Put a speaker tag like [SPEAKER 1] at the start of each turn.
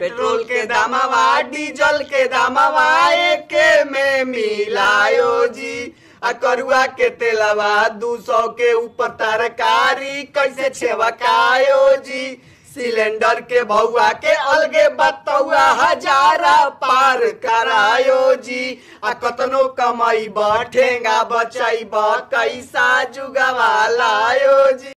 [SPEAKER 1] Petrol के दामावा diesel के दामावा एके में मिलायो जी। आ करुआ के तेलावा, दू सौ के ऊपर तरकारी, कैसे छेवकायो जी। सिलेंडर के भौआ के अलगे बतौआ, हजारा पार करायो जी। आ कतनो कमाई ठेंगा बचाई कैसा जुगवा लायो जी।